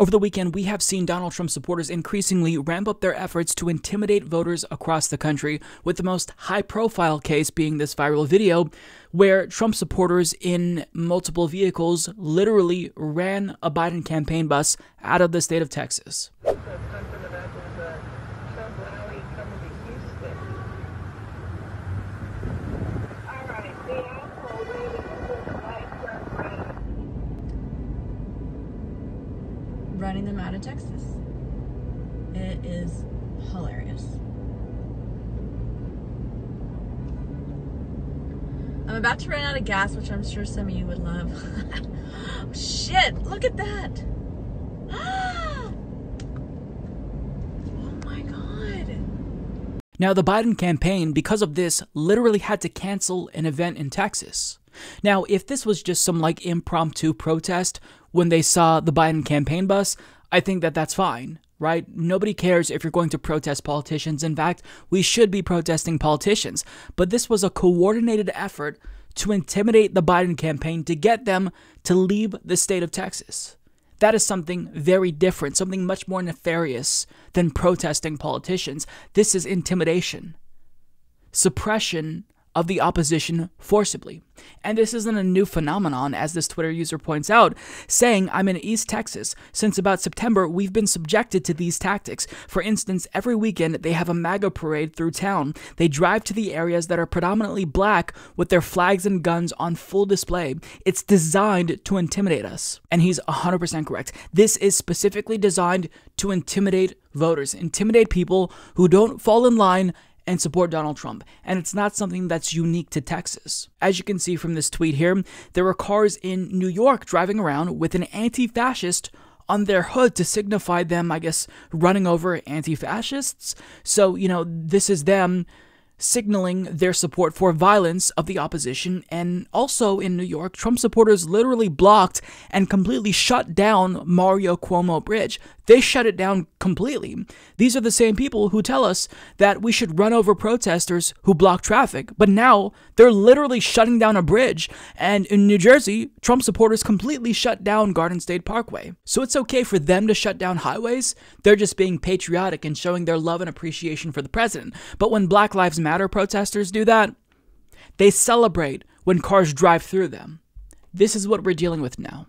Over the weekend, we have seen Donald Trump supporters increasingly ramp up their efforts to intimidate voters across the country, with the most high profile case being this viral video where Trump supporters in multiple vehicles literally ran a Biden campaign bus out of the state of Texas. Running them out of Texas. It is hilarious. I'm about to run out of gas, which I'm sure some of you would love. Shit, look at that. oh my God. Now, the Biden campaign, because of this, literally had to cancel an event in Texas. Now, if this was just some like impromptu protest when they saw the Biden campaign bus, I think that that's fine, right? Nobody cares if you're going to protest politicians. In fact, we should be protesting politicians. But this was a coordinated effort to intimidate the Biden campaign to get them to leave the state of Texas. That is something very different, something much more nefarious than protesting politicians. This is intimidation, suppression of the opposition forcibly. And this isn't a new phenomenon, as this Twitter user points out, saying, I'm in East Texas. Since about September, we've been subjected to these tactics. For instance, every weekend they have a MAGA parade through town. They drive to the areas that are predominantly black with their flags and guns on full display. It's designed to intimidate us. And he's 100% correct. This is specifically designed to intimidate voters, intimidate people who don't fall in line and support Donald Trump. And it's not something that's unique to Texas. As you can see from this tweet here, there are cars in New York driving around with an anti fascist on their hood to signify them, I guess, running over anti fascists. So, you know, this is them signaling their support for violence of the opposition. And also in New York, Trump supporters literally blocked and completely shut down Mario Cuomo Bridge. They shut it down completely. These are the same people who tell us that we should run over protesters who block traffic, but now they're literally shutting down a bridge. And in New Jersey, Trump supporters completely shut down Garden State Parkway. So it's okay for them to shut down highways. They're just being patriotic and showing their love and appreciation for the president. But when Black Lives Matter protesters do that, they celebrate when cars drive through them. This is what we're dealing with now.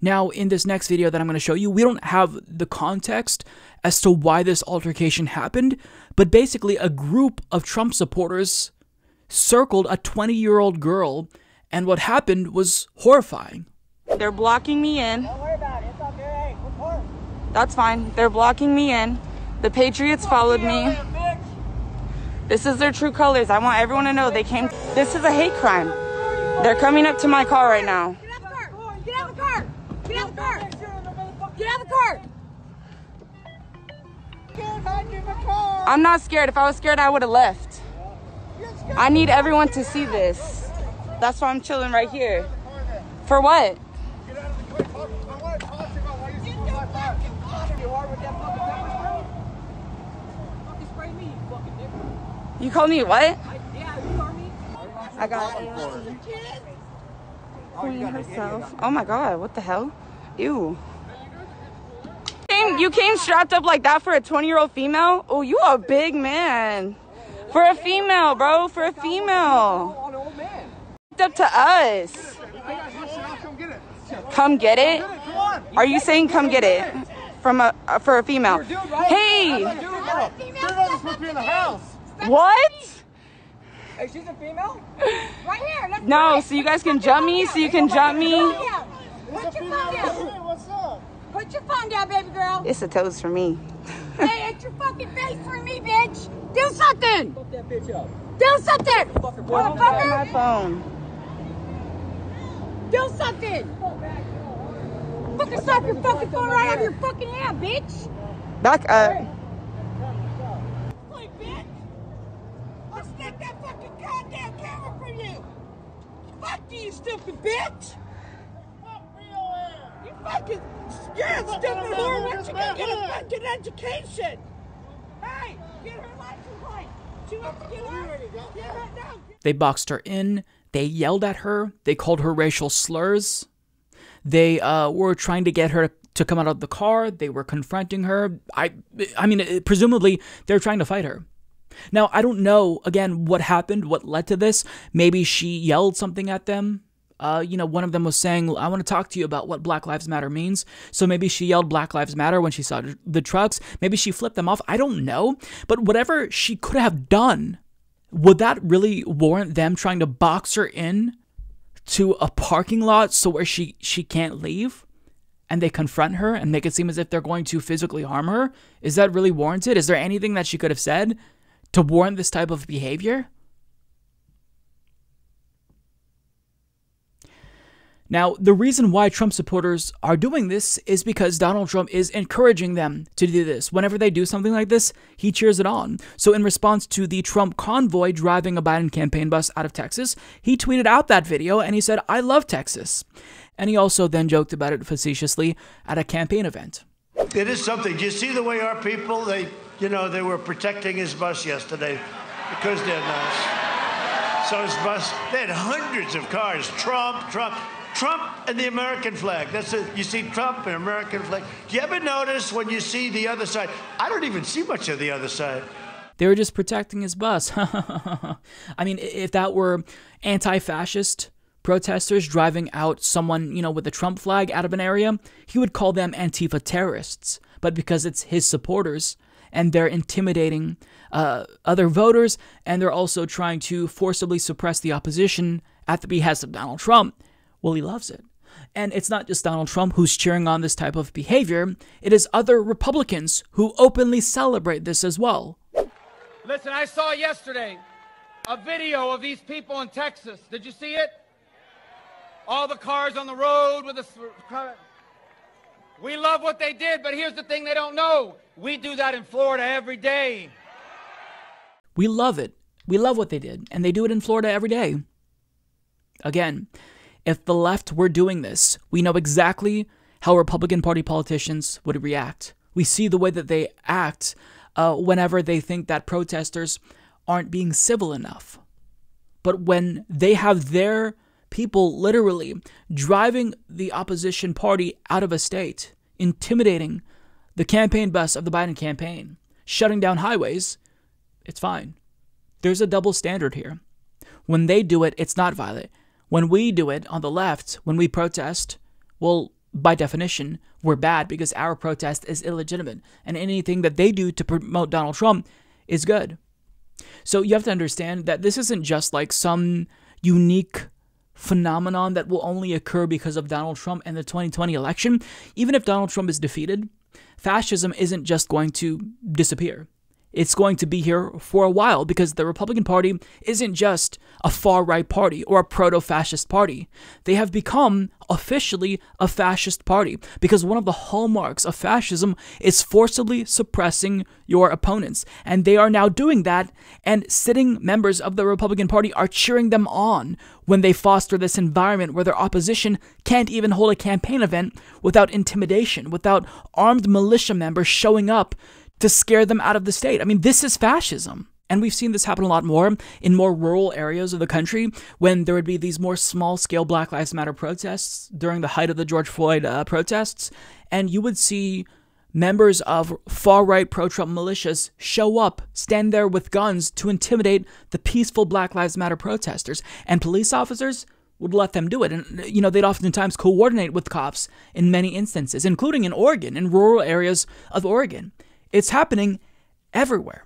Now, in this next video that I'm going to show you, we don't have the context as to why this altercation happened, but basically, a group of Trump supporters circled a 20 year old girl, and what happened was horrifying. They're blocking me in. Don't worry about it. It's okay. Report. That's fine. They're blocking me in. The Patriots followed me. This is their true colors. I want everyone to know they came. This is a hate crime. They're coming up to my car right now. Get out the car! Get out of the car! Get out of the car! Get out of the car! I'm not scared. If I was scared, I would have left. I need everyone to see this. That's why I'm chilling right here. For what? You called me what? I got Queen herself. Oh my god, what the hell? Ew. You came strapped up like that for a 20 year old female? Oh, you a big man. For a female, bro. For a female. Up to us. Come get it? Are you saying come get it? From a uh, for a female. Hey! What? Hey, she's a female? Right here. Let's No, so you guys can jump me, so you can jump me. Put your phone down. What's up? Put your phone down, baby girl. It's a toes for me. hey, it's your fucking face for me, bitch. Do something. Fuck that bitch up. Do something. Get my phone. Do something. Fucking stop your fucking phone right out of your fucking hand, bitch. Back up. Like, bitch. I'll stick that fucking goddamn camera for you. Fuck you, stupid bitch. You fucking, you're a stupid whore. Why don't you go get a fucking education? Hey, get her license plate. She wants to get her. Get her now. They boxed her in, they yelled at her, they called her racial slurs, they uh, were trying to get her to come out of the car. They were confronting her. I, I mean, presumably they're trying to fight her. Now, I don't know, again, what happened, what led to this. Maybe she yelled something at them. Uh, you know, one of them was saying, I want to talk to you about what Black Lives Matter means. So maybe she yelled Black Lives Matter when she saw the trucks. Maybe she flipped them off. I don't know. But whatever she could have done, would that really warrant them trying to box her in to a parking lot so where she, she can't leave? and they confront her and make it seem as if they're going to physically harm her? Is that really warranted? Is there anything that she could have said to warrant this type of behavior? Now, the reason why Trump supporters are doing this is because Donald Trump is encouraging them to do this. Whenever they do something like this, he cheers it on. So, in response to the Trump convoy driving a Biden campaign bus out of Texas, he tweeted out that video and he said, I love Texas. And he also then joked about it facetiously at a campaign event. It is something. Do you see the way our people, they you know, they were protecting his bus yesterday because they're nice. So his bus, they had hundreds of cars. Trump, Trump, Trump and the American flag. That's it. You see Trump and American flag. Do you ever notice when you see the other side? I don't even see much of the other side. They were just protecting his bus. I mean, if that were anti fascist protesters driving out someone, you know, with a Trump flag out of an area, he would call them Antifa terrorists. But because it's his supporters, and they're intimidating uh, other voters, and they're also trying to forcibly suppress the opposition at the behest of Donald Trump. Well, he loves it. And it's not just Donald Trump who's cheering on this type of behavior, it is other Republicans who openly celebrate this as well. Listen, I saw yesterday a video of these people in Texas. Did you see it? All the cars on the road with the we love what they did, but here's the thing they don't know. We do that in Florida every day. We love it. We love what they did, and they do it in Florida every day. Again, if the left were doing this, we know exactly how Republican Party politicians would react. We see the way that they act uh, whenever they think that protesters aren't being civil enough. But when they have their people literally driving the opposition party out of a state, intimidating the campaign bus of the Biden campaign, shutting down highways, it's fine. There's a double standard here. When they do it, it's not violent. When we do it on the left, when we protest, well, by definition, we're bad because our protest is illegitimate, and anything that they do to promote Donald Trump is good. So you have to understand that this isn't just like some unique phenomenon that will only occur because of Donald Trump and the 2020 election, even if Donald Trump is defeated, fascism isn't just going to disappear it's going to be here for a while because the Republican Party isn't just a far right party or a proto fascist party. They have become officially a fascist party because one of the hallmarks of fascism is forcibly suppressing your opponents. And they are now doing that, and sitting members of the Republican Party are cheering them on when they foster this environment where their opposition can't even hold a campaign event without intimidation, without armed militia members showing up to scare them out of the state. I mean, this is fascism. And we've seen this happen a lot more in more rural areas of the country when there would be these more small scale Black Lives Matter protests during the height of the George Floyd uh, protests. And you would see members of far right pro Trump militias show up, stand there with guns to intimidate the peaceful Black Lives Matter protesters. And police officers would let them do it. And, you know, they'd oftentimes coordinate with cops in many instances, including in Oregon, in rural areas of Oregon. It's happening everywhere.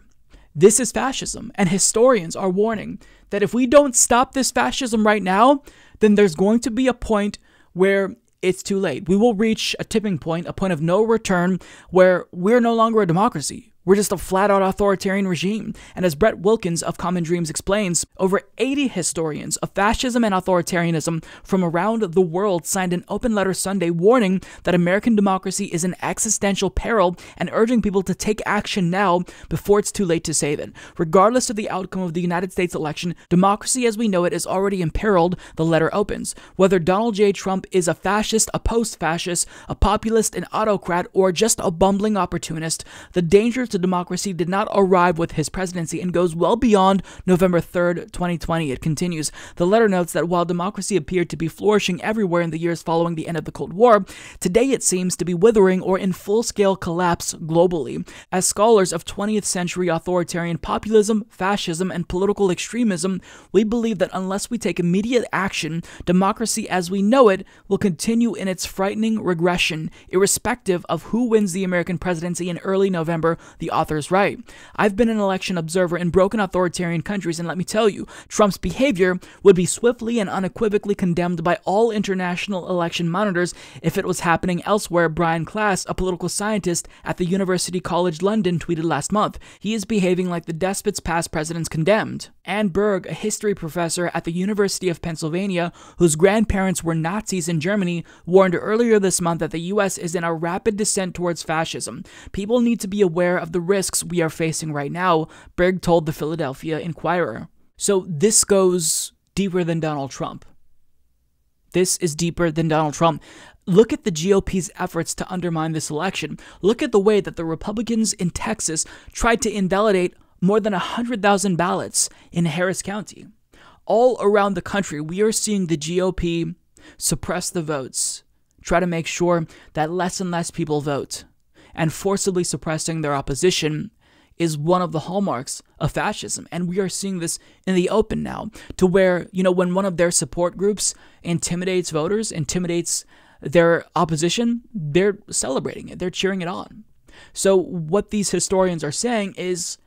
This is fascism, and historians are warning that if we don't stop this fascism right now, then there's going to be a point where it's too late. We will reach a tipping point, a point of no return, where we're no longer a democracy. We're just a flat out authoritarian regime. And as Brett Wilkins of Common Dreams explains, over 80 historians of fascism and authoritarianism from around the world signed an open letter Sunday warning that American democracy is in existential peril and urging people to take action now before it's too late to save it. Regardless of the outcome of the United States election, democracy as we know it is already imperiled, the letter opens. Whether Donald J. Trump is a fascist, a post fascist, a populist, an autocrat, or just a bumbling opportunist, the danger to to democracy did not arrive with his presidency and goes well beyond November 3rd, 2020. It continues. The letter notes that while democracy appeared to be flourishing everywhere in the years following the end of the Cold War, today it seems to be withering or in full scale collapse globally. As scholars of 20th century authoritarian populism, fascism, and political extremism, we believe that unless we take immediate action, democracy as we know it will continue in its frightening regression, irrespective of who wins the American presidency in early November, the authors write. I've been an election observer in broken authoritarian countries, and let me tell you, Trump's behavior would be swiftly and unequivocally condemned by all international election monitors if it was happening elsewhere. Brian Klaas, a political scientist at the University College London, tweeted last month. He is behaving like the despots past presidents condemned. Anne Berg, a history professor at the University of Pennsylvania, whose grandparents were Nazis in Germany, warned earlier this month that the US is in a rapid descent towards fascism. People need to be aware of the risks we are facing right now, Berg told the Philadelphia Inquirer. So this goes deeper than Donald Trump. This is deeper than Donald Trump. Look at the GOP's efforts to undermine this election. Look at the way that the Republicans in Texas tried to invalidate more than 100,000 ballots in Harris County. All around the country, we are seeing the GOP suppress the votes, try to make sure that less and less people vote, and forcibly suppressing their opposition is one of the hallmarks of fascism. And we are seeing this in the open now, to where, you know, when one of their support groups intimidates voters, intimidates their opposition, they're celebrating it, they're cheering it on. So, what these historians are saying is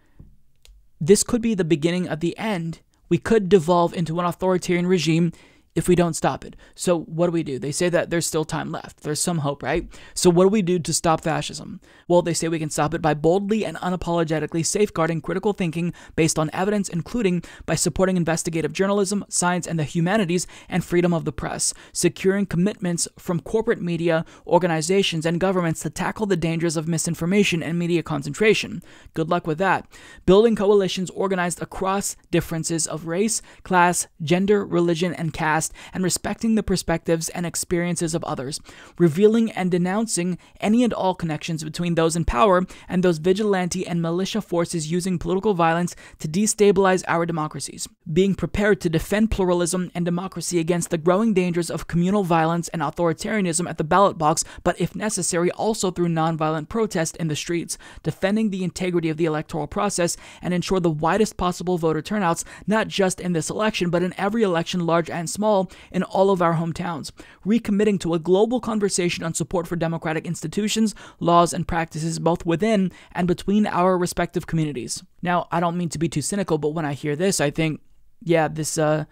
this could be the beginning of the end. We could devolve into an authoritarian regime if we don't stop it. So, what do we do? They say that there's still time left. There's some hope, right? So, what do we do to stop fascism? Well, they say we can stop it by boldly and unapologetically safeguarding critical thinking based on evidence, including by supporting investigative journalism, science and the humanities, and freedom of the press, securing commitments from corporate media, organizations, and governments to tackle the dangers of misinformation and media concentration. Good luck with that. Building coalitions organized across differences of race, class, gender, religion, and caste past and respecting the perspectives and experiences of others, revealing and denouncing any and all connections between those in power and those vigilante and militia forces using political violence to destabilize our democracies, being prepared to defend pluralism and democracy against the growing dangers of communal violence and authoritarianism at the ballot box, but if necessary, also through nonviolent protest in the streets, defending the integrity of the electoral process and ensure the widest possible voter turnouts, not just in this election, but in every election, large and small all in all of our hometowns, recommitting to a global conversation on support for democratic institutions, laws, and practices both within and between our respective communities. Now, I don't mean to be too cynical, but when I hear this, I think, yeah, this uh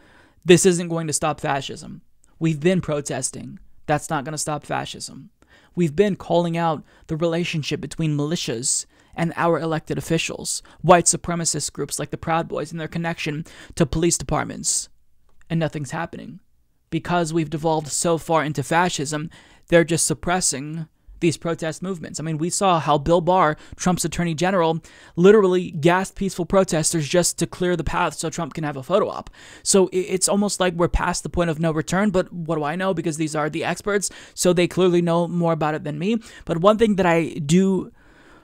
this isn't going to stop fascism. We've been protesting. That's not going to stop fascism. We've been calling out the relationship between militias and our elected officials, white supremacist groups like the Proud Boys and their connection to police departments, and nothing's happening. Because we've devolved so far into fascism, they're just suppressing these protest movements. I mean, we saw how Bill Barr, Trump's attorney general, literally gassed peaceful protesters just to clear the path so Trump can have a photo op. So it's almost like we're past the point of no return, but what do I know? Because these are the experts, so they clearly know more about it than me. But one thing that I do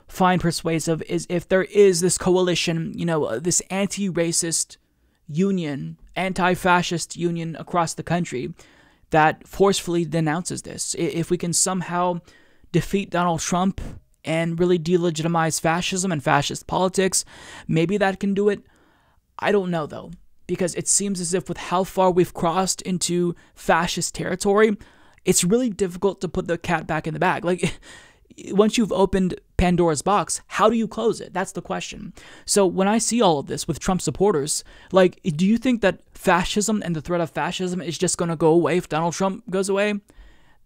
find persuasive is if there is this coalition, you know, this anti racist union, anti fascist union across the country that forcefully denounces this. If we can somehow defeat Donald Trump and really delegitimize fascism and fascist politics, maybe that can do it. I don't know though, because it seems as if with how far we've crossed into fascist territory, it's really difficult to put the cat back in the bag. Like, once you've opened Pandora's box, how do you close it? That's the question. So when I see all of this with Trump supporters, like, do you think that fascism and the threat of fascism is just going to go away if Donald Trump goes away?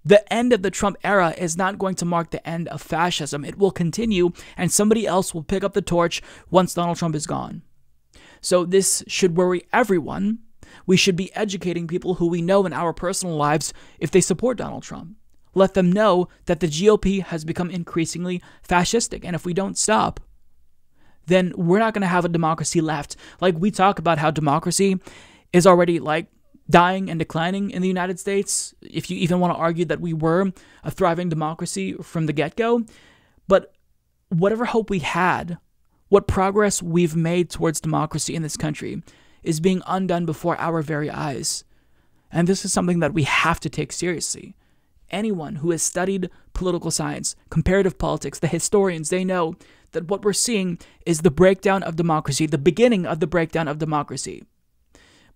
The end of the Trump era is not going to mark the end of fascism. It will continue, and somebody else will pick up the torch once Donald Trump is gone. So this should worry everyone. We should be educating people who we know in our personal lives if they support Donald Trump let them know that the GOP has become increasingly fascistic. And if we don't stop, then we're not going to have a democracy left. Like we talk about how democracy is already like dying and declining in the United States, if you even want to argue that we were a thriving democracy from the get go. But whatever hope we had, what progress we've made towards democracy in this country, is being undone before our very eyes. And this is something that we have to take seriously. Anyone who has studied political science, comparative politics, the historians, they know that what we're seeing is the breakdown of democracy, the beginning of the breakdown of democracy.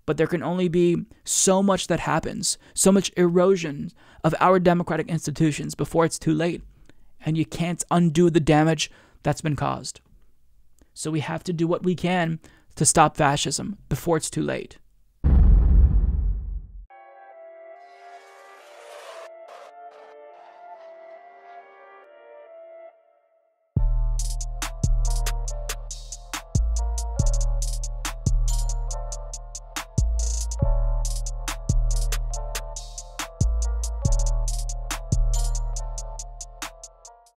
But there can only be so much that happens, so much erosion of our democratic institutions before it's too late. And you can't undo the damage that's been caused. So we have to do what we can to stop fascism before it's too late.